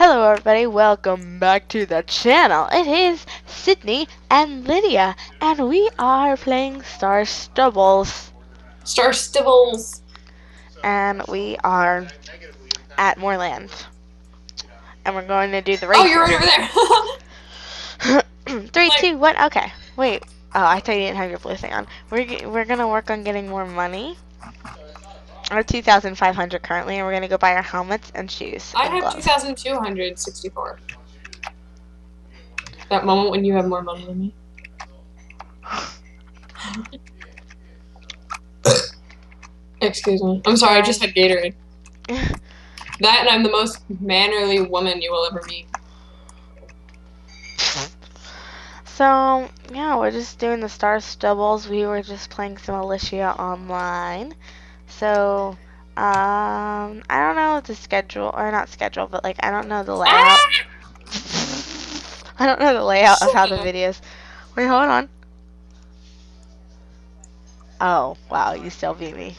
Hello everybody, welcome back to the channel. It is Sydney and Lydia, and we are playing Star Stubbles. Star Stibbles. And we are at Moorland. And we're going to do the oh, race. Oh, you're right over there. Three, two, one. Okay. Wait. Oh, I thought you didn't have your blue thing on. We're, we're going to work on getting more money. We're 2,500 currently, and we're gonna go buy our helmets and shoes. I have 2,264. That moment when you have more money than me. Excuse me. I'm sorry, I just had Gatorade. that and I'm the most mannerly woman you will ever meet. So, yeah, we're just doing the Star Stubbles. We were just playing some Alicia online. So, um, I don't know the schedule, or not schedule, but like, I don't know the layout. I don't know the layout of how the videos. Wait, hold on. Oh, wow, you still beat me.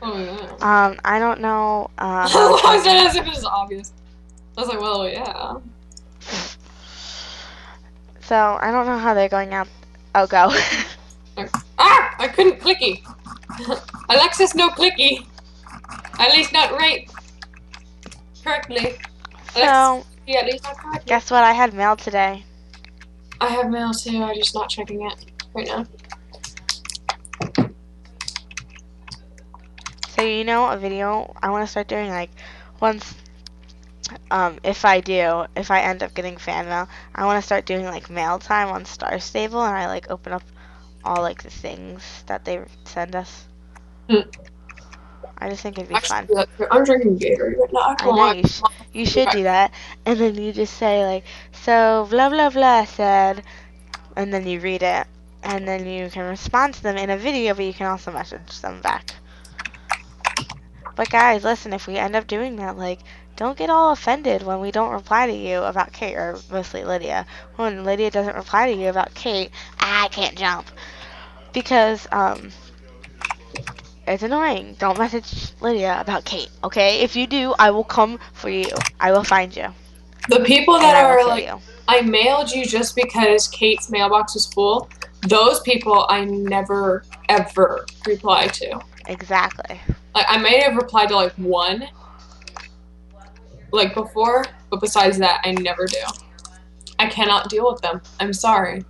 Oh, yeah. Um, I don't know, uh, I said as if it was obvious. I was like, well, yeah. So, I don't know how they're going out. Oh, go. ah! I couldn't clicky. Alexis, no clicky. At least not right. Correctly. So, yeah, at least not correctly. Guess what? I had mail today. I have mail too. I'm just not checking it right now. So you know a video I want to start doing like once um if I do if I end up getting fan mail I want to start doing like mail time on Star Stable and I like open up all like the things that they send us. Mm. I just think it'd be fun. I'm drinking Gatorade right now. I know you, sh you should do that, and then you just say like, so blah blah blah said, and then you read it, and then you can respond to them in a video, but you can also message them back. But guys, listen, if we end up doing that, like, don't get all offended when we don't reply to you about Kate, or mostly Lydia. When Lydia doesn't reply to you about Kate, I can't jump. Because, um, it's annoying. Don't message Lydia about Kate, okay? If you do, I will come for you. I will find you. The people that are like, you. I mailed you just because Kate's mailbox was full. Those people I never ever reply to. Exactly. Like I may have replied to like one, like before, but besides that, I never do. I cannot deal with them. I'm sorry.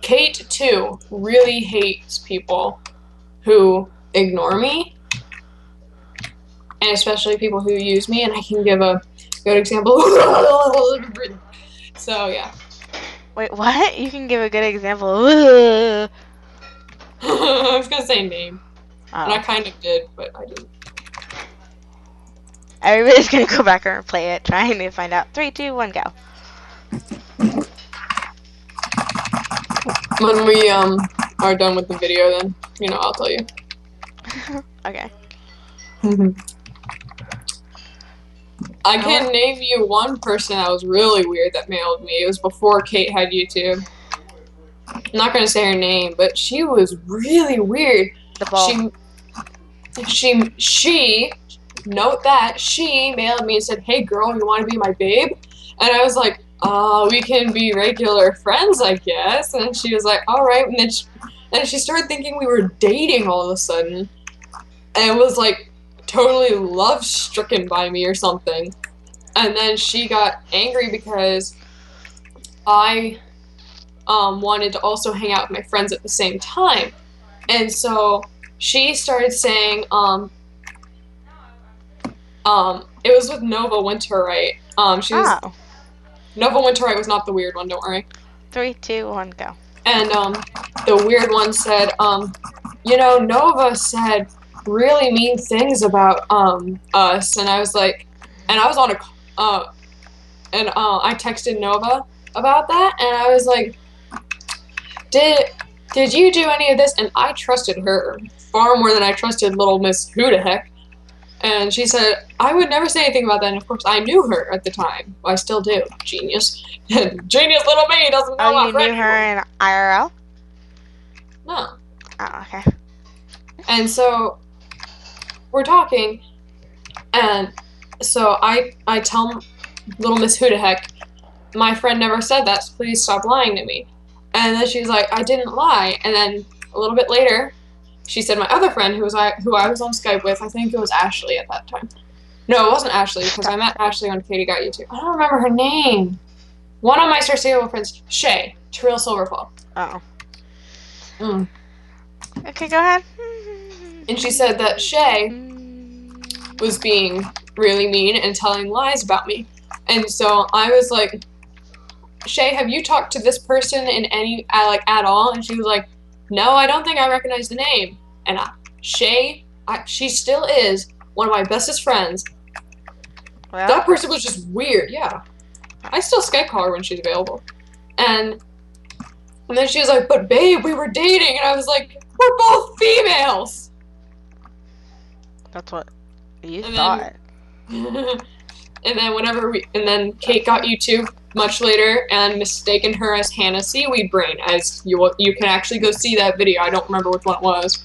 Kate too really hates people who ignore me, and especially people who use me, and I can give a good example. so, yeah. Wait, what? You can give a good example. I was gonna say name. Oh. And I kind of did, but I didn't. Everybody's gonna go back and play it, trying to find out. Three, two, one, go. When we um are done with the video, then you know I'll tell you. okay. I can name you one person that was really weird that mailed me. It was before Kate had YouTube. I'm not gonna say her name, but she was really weird. The ball. She, she, she, note that she mailed me and said, "Hey, girl, you want to be my babe?" And I was like, "Uh, we can be regular friends, I guess." And she was like, "All right." And then she, and she started thinking we were dating all of a sudden. And was like totally love stricken by me or something. And then she got angry because I um, wanted to also hang out with my friends at the same time. And so she started saying, um, um, it was with Nova Winterite. Um, she was. Oh. Nova Winterite was not the weird one, don't worry. Three, two, one, go. And um, the weird one said, um, you know, Nova said really mean things about um, us, and I was like, and I was on a, uh, and uh, I texted Nova about that, and I was like, did did you do any of this? And I trusted her far more than I trusted little Miss Who the heck. And she said, I would never say anything about that. And of course, I knew her at the time. I still do. Genius. Genius little me doesn't know Oh, you knew her in IRL? No. Oh, okay. And so, we're talking, and so I I tell little Miss Who the heck, my friend never said that. So please stop lying to me. And then she's like, I didn't lie. And then a little bit later, she said my other friend who was I who I was on Skype with. I think it was Ashley at that time. No, it wasn't Ashley because I met Ashley on Katie Got You Too. I don't remember her name. One of my Stable friends, Shay, Terrell Silverfall. Oh. Mm. Okay, go ahead. And she said that Shay was being really mean and telling lies about me. And so I was like, Shay, have you talked to this person in any uh, like at all? And she was like, No, I don't think I recognize the name. And I, Shay, I, she still is one of my bestest friends. Well, That person was just weird. Yeah, I still Skype call her when she's available. And and then she was like, "But babe, we were dating," and I was like, "We're both females." that's what you And then- thought. and then whenever we, and then Kate got YouTube much later and mistaken her as Hannah Seaweed Brain, as you you can actually go see that video. I don't remember which one it was.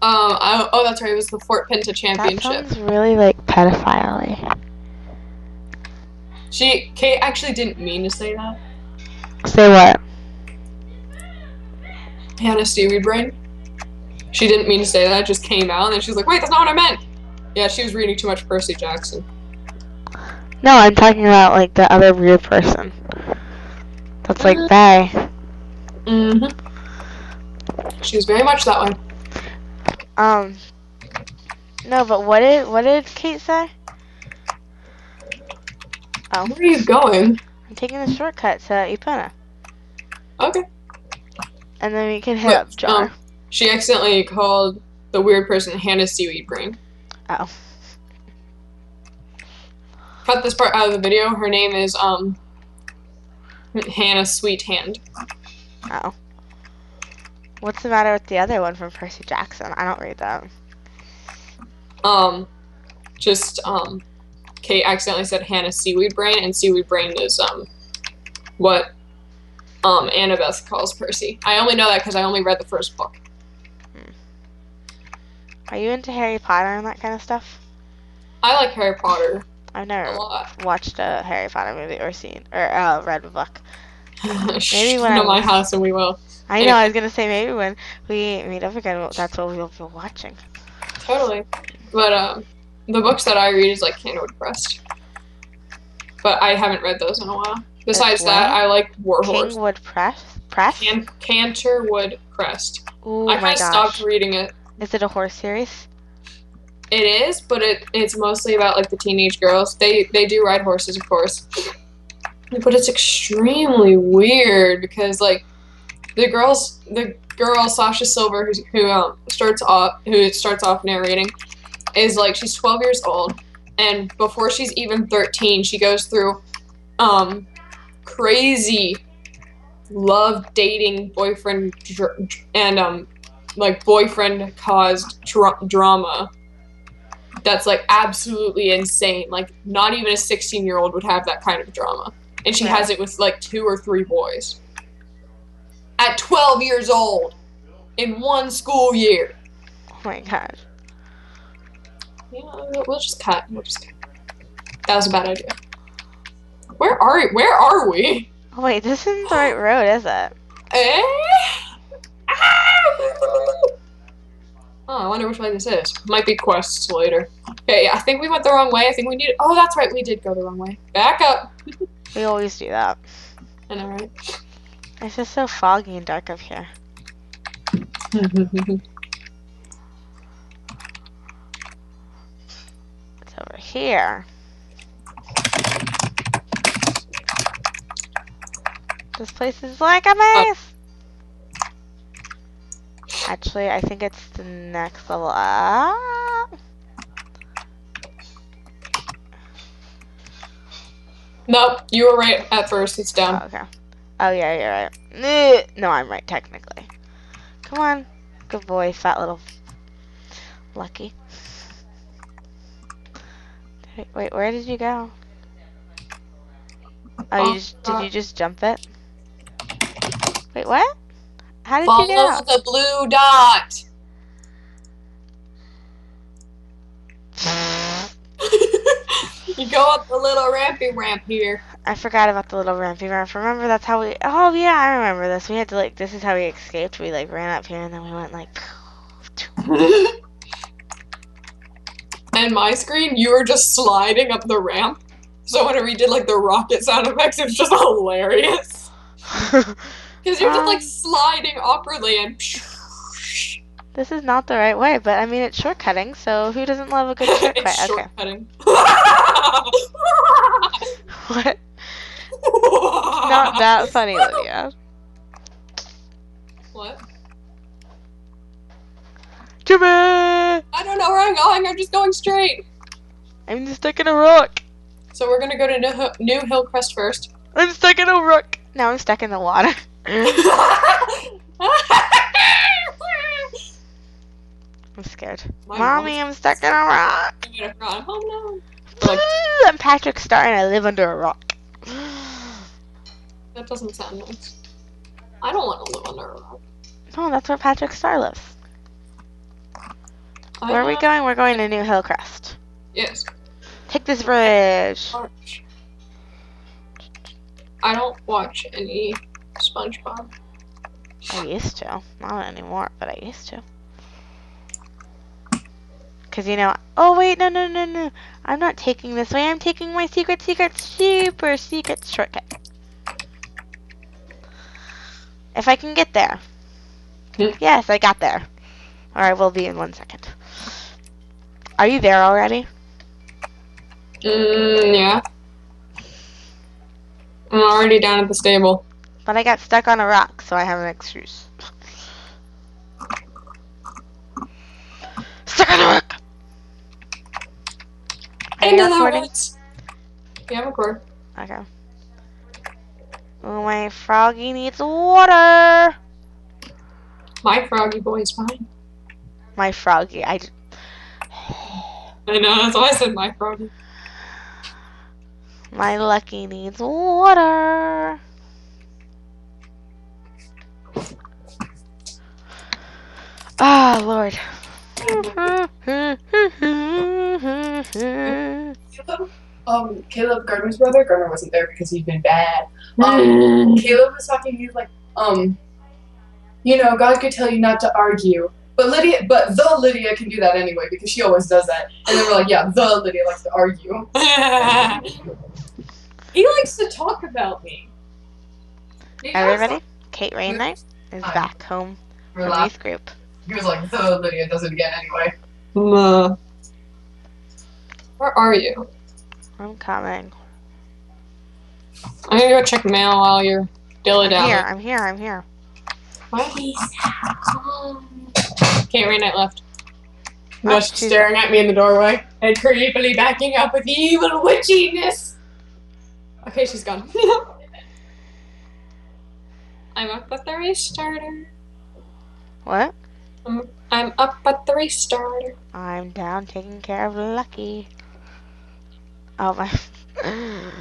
Um, I, oh, that's right. It was the Fort Pinta Championship. That sounds really like pedophile She, Kate, actually didn't mean to say that. Say what? Hannah Seaweed Brain. She didn't mean to say that. It just came out, and then she was like, "Wait, that's not what I meant." Yeah, she was reading too much Percy Jackson. No, I'm talking about like the other weird person. That's like they. Mm-hmm. She was very much that one. Um. No, but what did what did Kate say? Oh, Where are you going? I'm taking the shortcut to Epona, Okay. and then we can hit Wait, up Jar. um, She accidentally called the weird person Hannah Seaweed Brain. Oh. Cut this part out of the video. Her name is um Hannah Sweet Hand. Oh. What's the matter with the other one from Percy Jackson? I don't read that. Um, just um, Kate accidentally said Hannah Seaweed Brain, and Seaweed Brain is um what um Annabeth calls Percy. I only know that because I only read the first book. Are you into Harry Potter and that kind of stuff? I like Harry Potter I've a never lot. watched a Harry Potter movie or seen or uh, read a book. Maybe when come I to my house and we will. I know. I was gonna say maybe when we meet up again, that's what we'll be watching. Totally. But um, the books that I read is like Canterwood Crest. But I haven't read those in a while. Besides that. I like Warhorse. Kingwood Press. Press. Can- Canterwood Crest. Ooh I kind of stopped reading it. Is it a horse series? It is, but it it's mostly about like the teenage girls. They they do ride horses, of course. But it's extremely weird because like the girls, the girl Sasha Silver, who's, who um, starts off who starts off narrating, is like she's 12 years old, and before she's even 13, she goes through um crazy love dating boyfriend and um like boyfriend caused dra- drama that's like absolutely insane. Like not even a 16 year old would have that kind of drama. And she Yeah. has it with like two or three boys. At 12 years old. In one school year. Oh my god. Yeah, we'll- we'll just cut. We'll just cut. That was a bad idea. Where are where are we? Oh wait, this isn't the right road, is it? Eh? Oh, I wonder which way this is. Might be quests later. Okay, yeah, I think we went the wrong way. I think we need. Oh, that's right, we did go the wrong way. Back up. We always do that. I know, right? It's just so foggy and dark up here. It's over here. This place is like a uh, maze. Actually, I think it's the next level up. nope, you were right at first. It's down. Oh, okay. Oh yeah, you're right. No, I'm right technically. Come on, good boy, fat little lucky. Wait, Wait, where did you go? Oh, you Uh, just, did uh, you just jump it? Wait, what? How did Follow you get out? the blue dot. You go up the little rampy ramp here. I forgot about the little rampy ramp. Remember that's how we Oh yeah, I remember this. We had to like this is how we escaped. We like ran up here and then we went like and my screen, you were just sliding up the ramp. So whenever you did like the rocket sound effects, it was just hilarious. Because you're just like Um. sliding awkwardly and This is not the right way, but I mean it's shortcutting, so who doesn't love a good shortcut? it's okay. shortcutting. What? Not that funny, Lydia. What? Jimmy! I don't know where I'm going. I'm just going straight. I'm stuck in a rock. So we're gonna go to New, Hill- New Hillcrest first. I'm stuck in a rock. Now I'm stuck in the water. I'm scared. My Mommy, I'm stuck in a rock. I'm. Oh no. Like- I'm Patrick Star and I live under a rock. That doesn't sound nice. I don't want to live under a rock. Oh, that's where Patrick Star lives. I Where are we going? We're going to New Hillcrest. Yes. Take this bridge. I don't watch any SpongeBob. I used to. Not anymore, but I used to. Because, you know, oh, wait, no, no, no, no. I'm not taking this way. I'm taking my secret, secret, super secret shortcut. If I can get there. Hmm. Yes, I got there. Or I will be in one second. Are you there already? Mm, yeah. I'm already down at the stable. But I got stuck on a rock, so I have an excuse. Stuck on a rock! Are you recording? woods. Yeah, I'm recording. Okay. Oh, my froggy needs water! My froggy boy is fine. My froggy, I. I know, that's why I said my froggy. My lucky needs water! Ah, Lord. Um, Caleb Gardner's brother. Gardner wasn't there because he'd been bad. Mm. Um, Caleb was talking. He was like, um, you know, God could tell you not to argue, but Lydia, but the Lydia can do that anyway because she always does that. And then we're like, yeah, the Lydia likes to argue. he likes to talk about me. He. Everybody, Kate Rainlight is back home from laughing. youth group. He was like, the Lydia does it again anyway. Nah. Where are you? I'm coming. I'm gonna go check mail while you're dilly I'm here. I'm here, I'm here. Can't read night left. Oh, Just she's- staring at me in the doorway and creepily backing up with evil witchiness. Okay, she's gone. I'm up with the restarter. What? I'm up at the restarter. I'm down taking care of Lucky. Oh my.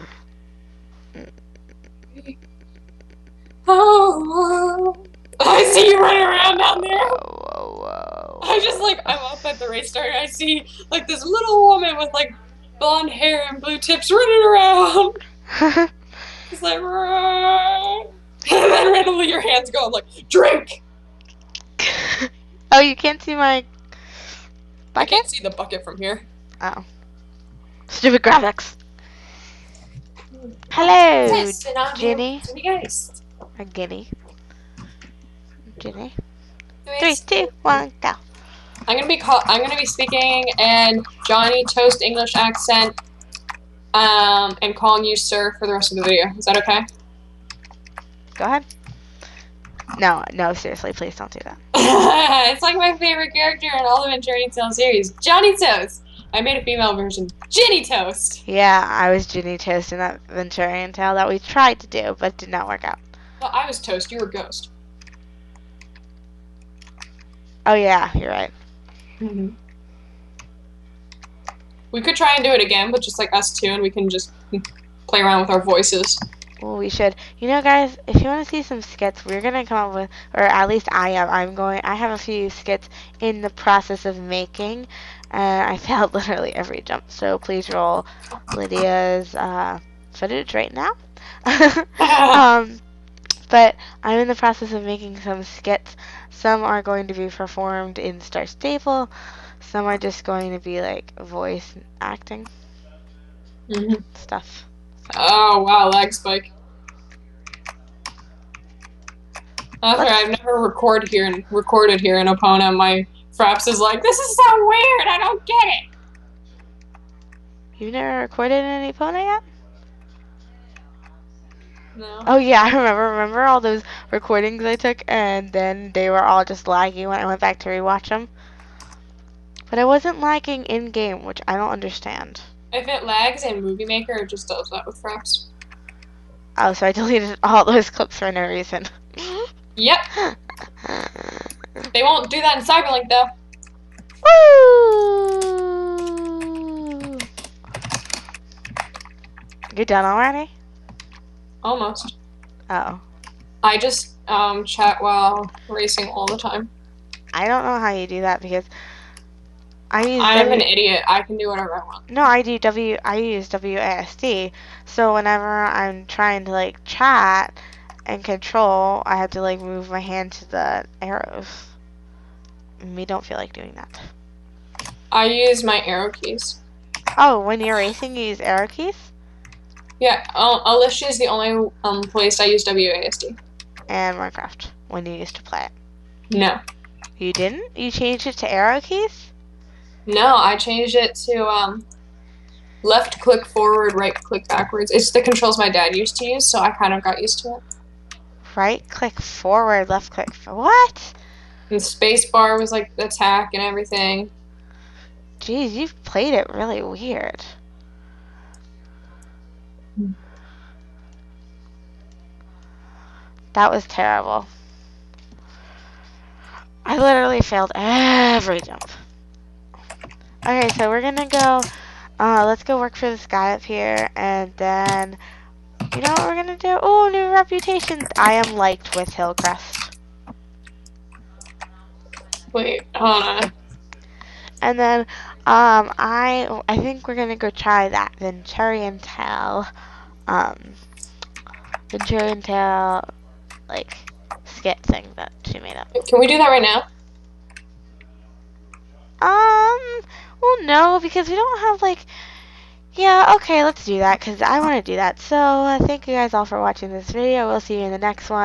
Oh, I see you running around down there. whoa, I just like I'm up at the restart. And I see like this little woman with like blonde hair and blue tips running around. whoa. It's like, "Run." and then randomly your hands go. I'm like, drink. Oh, you can't see my I can't see the bucket from here. Oh. Stupid graphics. Hello, Jenny. Yes. or Guinea. Jenny. Three, two, one, go. I'm gonna be call- I'm gonna be speaking in Johnny Toast English accent, um, and calling you sir for the rest of the video. Is that okay? Go ahead. No, no, seriously, please don't do that. it's like my favorite character in all the Venturian Tale series, Johnny Toast. I made a female version, Jenny Toast. Yeah, I was Ginny Toast in that Venturian tale that we tried to do, but did not work out. Well, I was Toast. You were Ghost. Oh yeah, you're right. Mm-hmm. We could try and do it again, but just like us two, and we can just play around with our voices. Well, we should. You know, guys, if you want to see some skits, we're gonna come up with, or at least I am. I'm going. I have a few skits in the process of making, and I failed literally every jump. So please roll Lydia's uh, footage right now. um, but I'm in the process of making some skits. Some are going to be performed in Star Stable. Some are just going to be like voice acting Mhm. stuff. Oh wow, lag spike. Right. I've never recorded here and recorded here in Epona. My Fraps is like, this is so weird. I don't get it. You've never recorded in Epona yet? No. Oh yeah, I remember. Remember all those recordings I took, and then they were all just laggy when I went back to rewatch them. But I wasn't lagging in game, which I don't understand. If it lags in Movie Maker, it just does that with Fraps. Oh, so I deleted all those clips for no reason. Yep. They won't do that in Cyberlink though. Woo! You done already? Almost. Oh, I just um chat while racing all the time. I don't know how you do that because I use. I'm W- an idiot. I can do whatever I want. No, I do W. I use WASD. So whenever I'm trying to like chat and control, I have to like move my hand to the arrows. And we don't feel like doing that. I use my arrow keys. Oh, when you're racing, you use arrow keys Yeah, uh, Alicia is the only um place I use WASD. and Minecraft when you used to play it. No. You didn't? You changed it to arrow keys? No, I changed it to um left click forward, right click backwards. It's the controls my dad used to use, so I kind of got used to it. Right click forward, left click for what? And space bar was like attack and everything. Jeez, you've played it really weird. That was terrible. I literally failed every jump. Okay, so we're gonna go. Uh, let's go work for this guy up here, and then you know what we're gonna do? Oh, new reputation. I am liked with Hillcrest, Wait, hold on. and then um, I I think we're gonna go try that Venturian Tale, um, Venturian Tale, like skit thing that she made up. Can we do that right now? Um, well, no, because we don't have like. Yeah, okay, let's do that because I want to do that. So, uh, thank you guys all for watching this video. We'll see you in the next one.